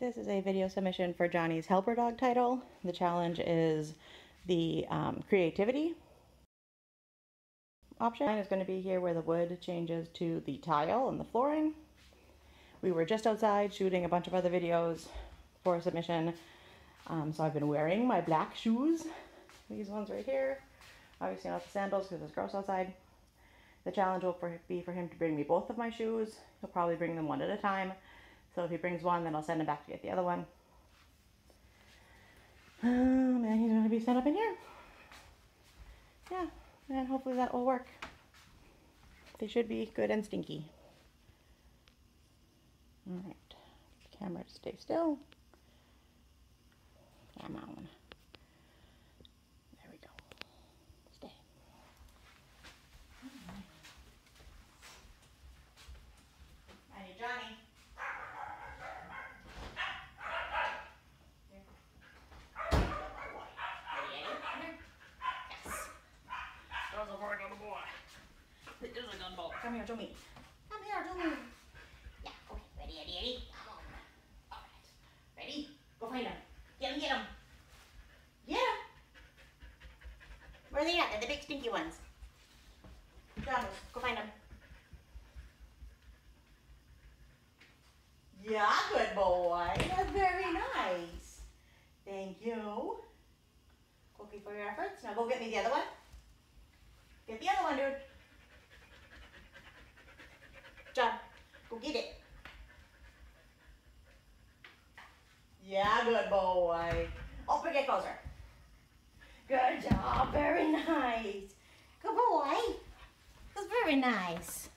This is a video submission for Johnnie's helper dog title. The challenge is the um, creativity option. Mine is going to be here where the wood changes to the tile and the flooring. We were just outside shooting a bunch of other videos for submission. Um, so I've been wearing my black shoes. These ones right here. Obviously not the sandals because it's gross outside. The challenge will be for him to bring me both of my shoes. He'll probably bring them one at a time. So if he brings one, then I'll send him back to get the other one. Um, and he's to be set up in here. Yeah, and hopefully that will work. They should be good and stinky. All right, camera to stay still. Come on. There we go. Stay. Hey, Johnnie. Yes. That's a very good boy. It is a gun ball. Come here, Tommy. Come here, Tommy. Yeah, okay. Ready, ready, ready. Come on. All right. Ready? Go find him. Get him, get him. Get him. Where are they at? They're the big stinky ones. John, go find them. Yeah, good boy. That's very nice. Thank you. Cookie for your efforts. Now go get me the other one. Get the other one, dude. John, go get it. Yeah, good boy. Open it closer. Good job. Very nice. Good boy. That's very nice.